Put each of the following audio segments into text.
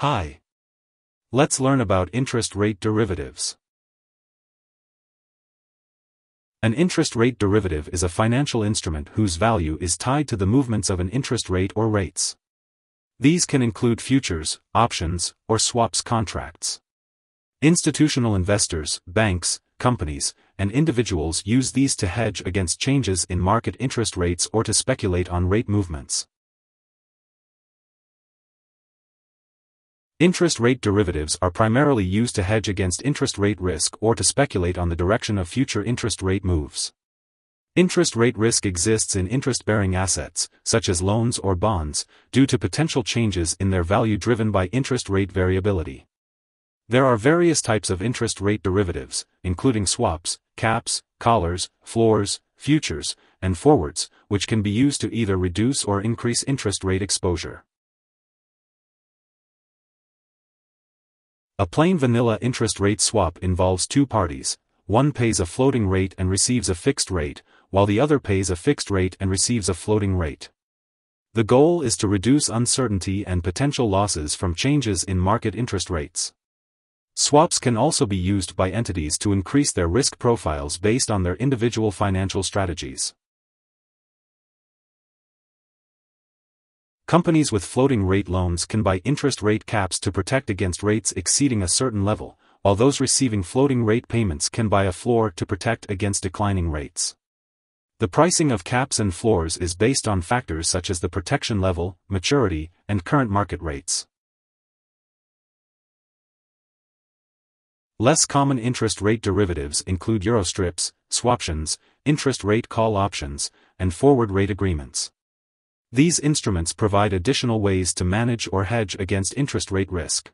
Hi. Let's learn about interest rate derivatives. An interest rate derivative is a financial instrument whose value is tied to the movements of an interest rate or rates. These can include futures, options, or swaps contracts. Institutional investors, banks, companies, and individuals use these to hedge against changes in market interest rates or to speculate on rate movements. Interest rate derivatives are primarily used to hedge against interest rate risk or to speculate on the direction of future interest rate moves. Interest rate risk exists in interest-bearing assets, such as loans or bonds, due to potential changes in their value driven by interest rate variability. There are various types of interest rate derivatives, including swaps, caps, collars, floors, futures, and forwards, which can be used to either reduce or increase interest rate exposure. A plain vanilla interest rate swap involves two parties, one pays a floating rate and receives a fixed rate, while the other pays a fixed rate and receives a floating rate. The goal is to reduce uncertainty and potential losses from changes in market interest rates. Swaps can also be used by entities to increase their risk profiles based on their individual financial strategies. Companies with floating rate loans can buy interest rate caps to protect against rates exceeding a certain level, while those receiving floating rate payments can buy a floor to protect against declining rates. The pricing of caps and floors is based on factors such as the protection level, maturity, and current market rates. Less common interest rate derivatives include Eurostrips, swaptions, interest rate call options, and forward rate agreements. These instruments provide additional ways to manage or hedge against interest rate risk.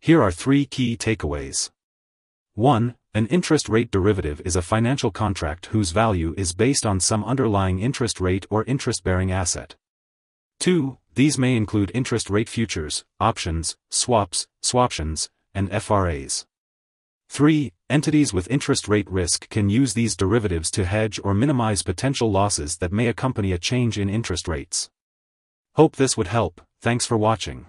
Here are three key takeaways. 1. An interest rate derivative is a financial contract whose value is based on some underlying interest rate or interest-bearing asset. 2. These may include interest rate futures, options, swaps, swaptions, and FRAs. 3. Entities with interest rate risk can use these derivatives to hedge or minimize potential losses that may accompany a change in interest rates. Hope this would help, thanks for watching.